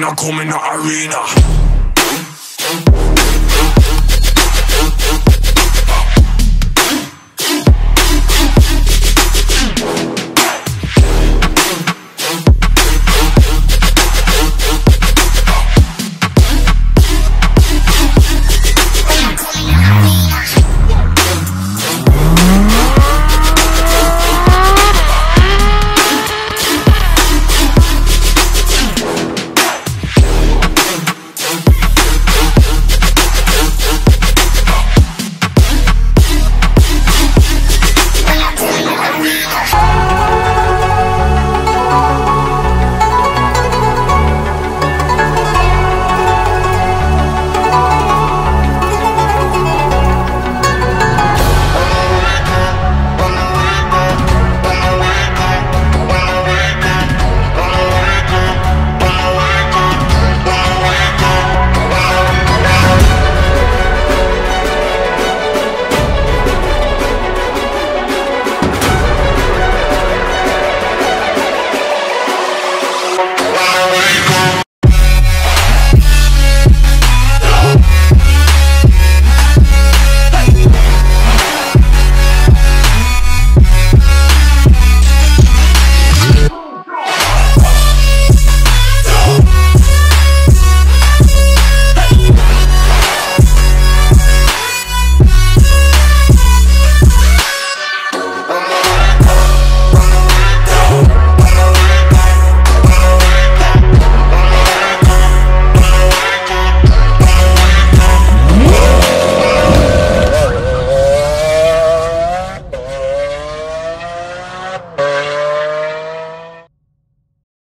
when I come in the arena.